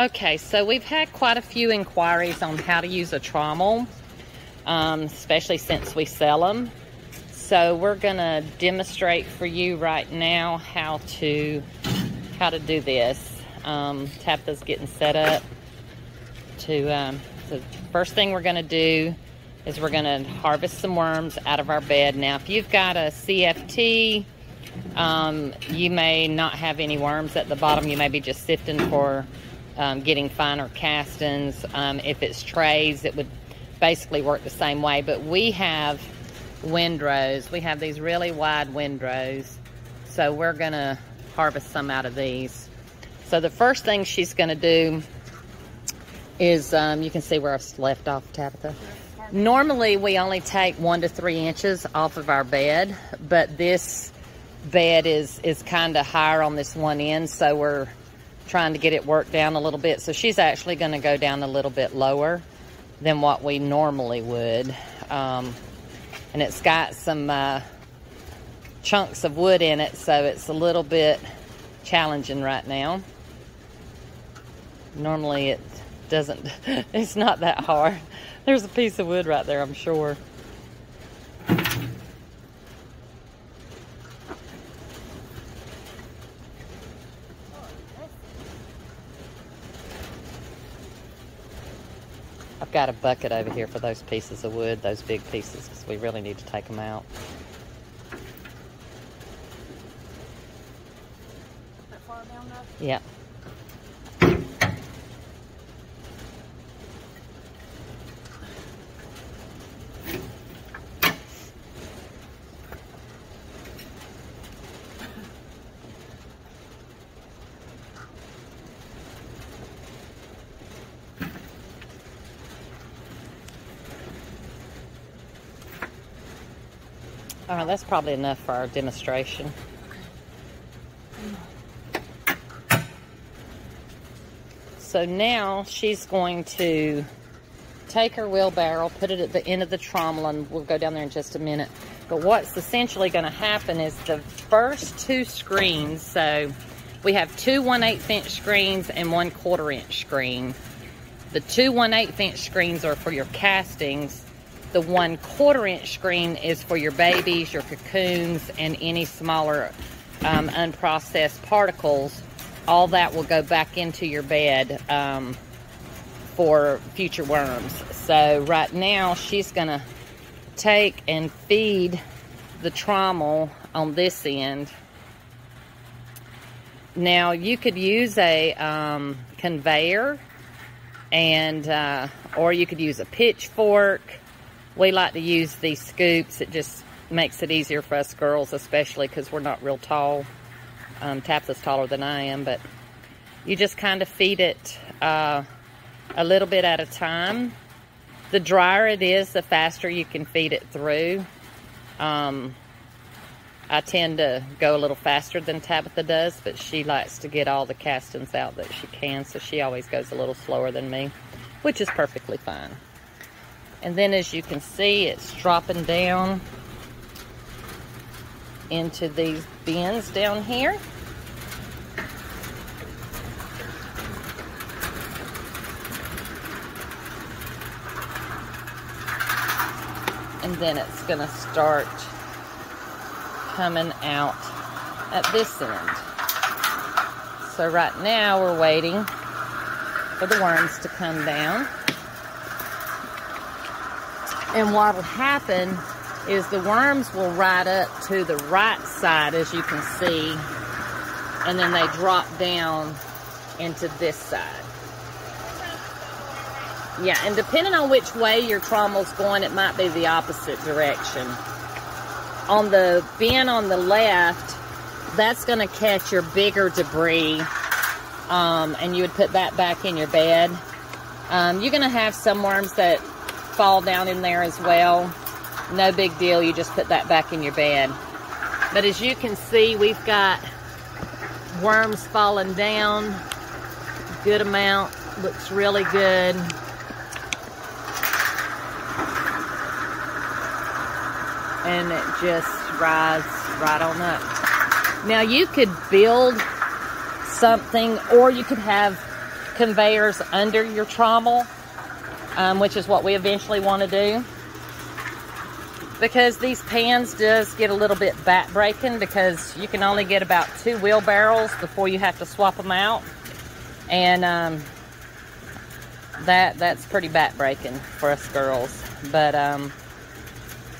Okay, so we've had quite a few inquiries on how to use a trommel, um, especially since we sell them. So we're gonna demonstrate for you right now how to how to do this. Um, Tabitha's getting set up to. Um, the first thing we're gonna do is we're gonna harvest some worms out of our bed. Now, if you've got a CFT, um, you may not have any worms at the bottom. You may be just sifting for um, getting finer castings. Um, if it's trays, it would basically work the same way. But we have windrows. We have these really wide windrows. So we're going to harvest some out of these. So the first thing she's going to do is, um, you can see where I've left off, Tabitha. Normally, we only take one to three inches off of our bed, but this bed is, is kind of higher on this one end, so we're trying to get it worked down a little bit. So she's actually going to go down a little bit lower than what we normally would. Um, and it's got some uh, chunks of wood in it, so it's a little bit challenging right now. Normally it doesn't, it's not that hard. There's a piece of wood right there, I'm sure. I've got a bucket over here for those pieces of wood, those big pieces, because we really need to take them out. Yep. All right, that's probably enough for our demonstration. So now she's going to take her wheelbarrow, put it at the end of the trommel, and we'll go down there in just a minute. But what's essentially going to happen is the first two screens, so we have two 1 8 inch screens and one quarter inch screen. The two 1 8 inch screens are for your castings. The one quarter inch screen is for your babies, your cocoons, and any smaller um, unprocessed particles all that will go back into your bed um, for future worms. So right now she's gonna take and feed the trommel on this end. Now you could use a um, conveyor and uh, or you could use a pitchfork. We like to use these scoops. It just makes it easier for us girls, especially because we're not real tall. Um, Tabitha's taller than I am, but you just kind of feed it uh, a little bit at a time. The drier it is, the faster you can feed it through. Um, I tend to go a little faster than Tabitha does, but she likes to get all the castings out that she can, so she always goes a little slower than me, which is perfectly fine. And then as you can see, it's dropping down into these bins down here. And then it's going to start coming out at this end. So right now we're waiting for the worms to come down. And what will happen is the worms will ride up to the right side, as you can see, and then they drop down into this side. Yeah, and depending on which way your trommel's going, it might be the opposite direction. On the bin on the left, that's going to catch your bigger debris, um, and you would put that back in your bed. Um, you're going to have some worms that fall down in there as well. No big deal, you just put that back in your bed. But as you can see, we've got worms falling down. Good amount, looks really good. And it just rides right on up. Now you could build something or you could have conveyors under your trommel, um, which is what we eventually want to do. Because these pans does get a little bit back breaking because you can only get about two wheelbarrows before you have to swap them out. And um, that that's pretty back breaking for us girls. But um,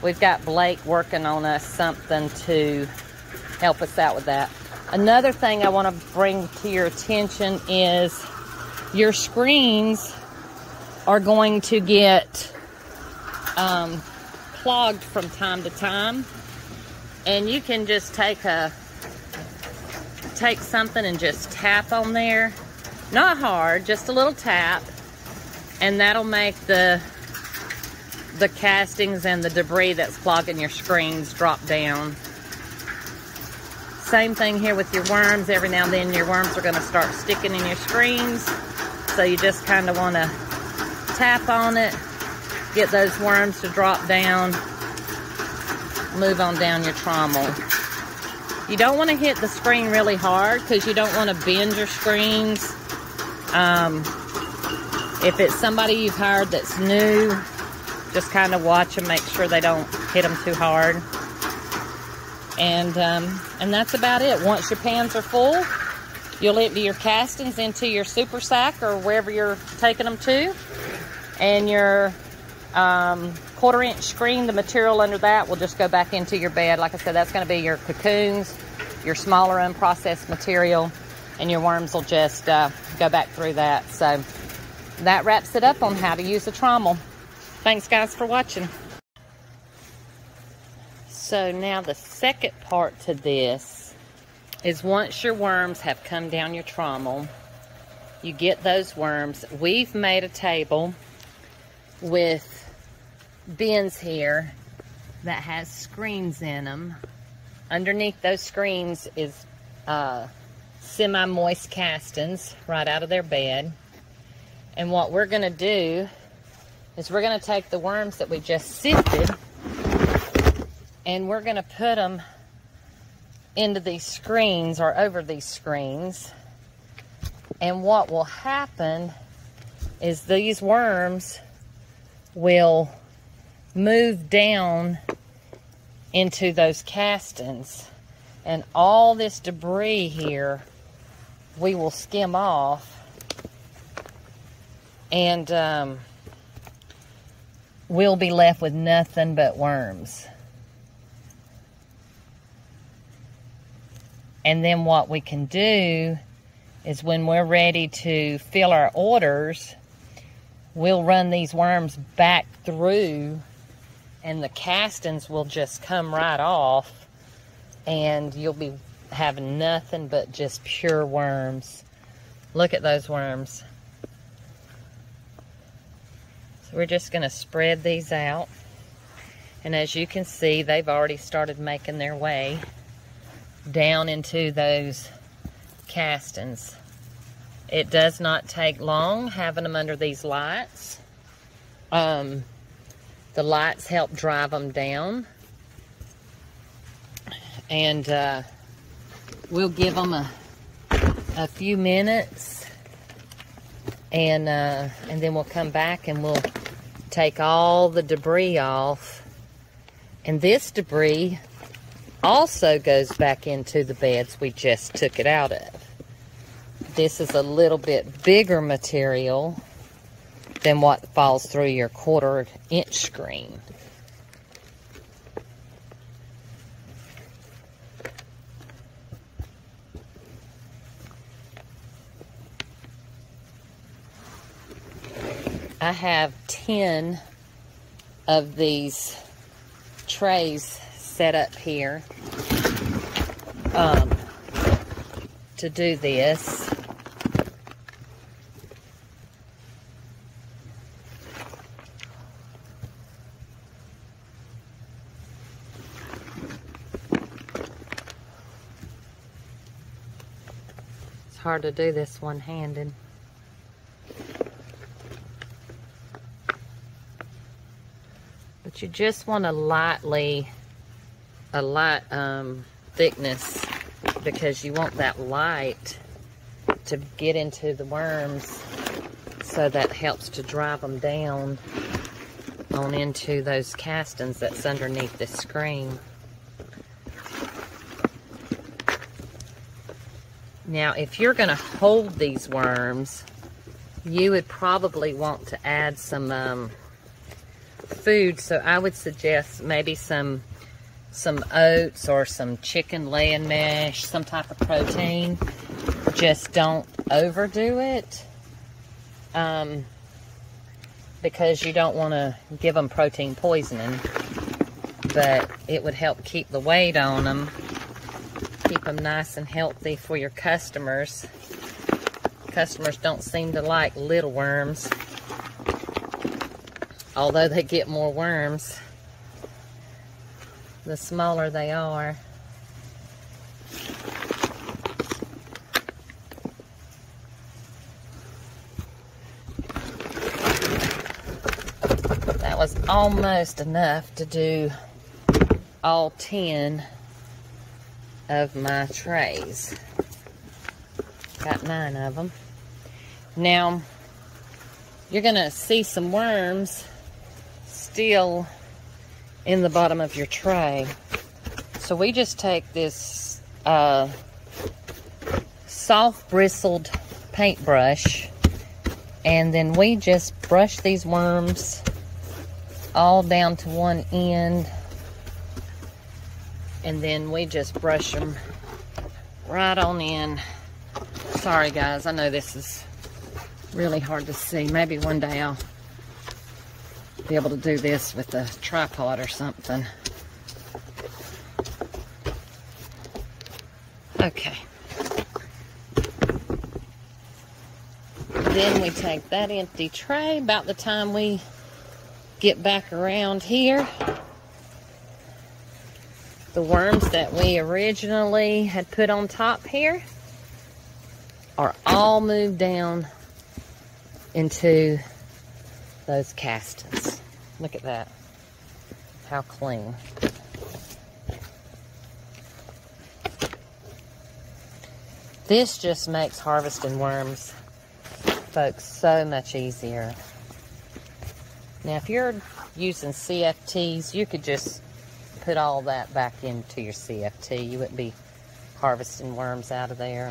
we've got Blake working on us something to help us out with that. Another thing I want to bring to your attention is your screens are going to get um, clogged from time to time. And you can just take a take something and just tap on there. Not hard, just a little tap. And that'll make the the castings and the debris that's clogging your screens drop down. Same thing here with your worms. Every now and then your worms are going to start sticking in your screens. So you just kind of want to tap on it, get those worms to drop down, move on down your trommel. You don't want to hit the screen really hard because you don't want to bend your screens. Um, if it's somebody you've hired that's new, just kind of watch them, make sure they don't hit them too hard. And, um, and that's about it. Once your pans are full, you'll empty your castings into your super sack or wherever you're taking them to. And your um, quarter inch screen, the material under that will just go back into your bed. Like I said, that's going to be your cocoons, your smaller unprocessed material, and your worms will just uh, go back through that. So that wraps it up on how to use a trommel. Thanks guys for watching. So now the second part to this is once your worms have come down your trommel, you get those worms. We've made a table with bins here that has screens in them. Underneath those screens is uh, semi-moist castings right out of their bed. And what we're going to do is we're going to take the worms that we just sifted and we're going to put them into these screens or over these screens. And what will happen is these worms will move down into those castings. And all this debris here, we will skim off. And um, we'll be left with nothing but worms. And then what we can do is when we're ready to fill our orders, we'll run these worms back through and the castings will just come right off and you'll be having nothing but just pure worms. Look at those worms. So we're just going to spread these out. And as you can see, they've already started making their way down into those castings. It does not take long having them under these lights. Um, the lights help drive them down. And uh, we'll give them a, a few minutes and uh, and then we'll come back and we'll take all the debris off. And this debris also goes back into the beds we just took it out of. This is a little bit bigger material than what falls through your quarter inch screen. I have 10 of these trays set up here um, to do this. It's hard to do this one-handed. But you just want a lightly a light um, thickness because you want that light to get into the worms. So that helps to drive them down on into those castings that's underneath the screen. Now, if you're going to hold these worms, you would probably want to add some um, food. So I would suggest maybe some some oats or some chicken laying mash, some type of protein. Just don't overdo it. Um, because you don't want to give them protein poisoning. But it would help keep the weight on them keep them nice and healthy for your customers. Customers don't seem to like little worms, although they get more worms the smaller they are. That was almost enough to do all 10 of my trays. Got nine of them. Now, you're going to see some worms still in the bottom of your tray. So we just take this uh, soft bristled paintbrush and then we just brush these worms all down to one end and then we just brush them right on in. Sorry guys, I know this is really hard to see. Maybe one day I'll be able to do this with a tripod or something. Okay. Then we take that empty tray about the time we get back around here the worms that we originally had put on top here are all moved down into those castings. Look at that. How clean. This just makes harvesting worms, folks, so much easier. Now, if you're using CFTs, you could just put all that back into your CFT. You wouldn't be harvesting worms out of there.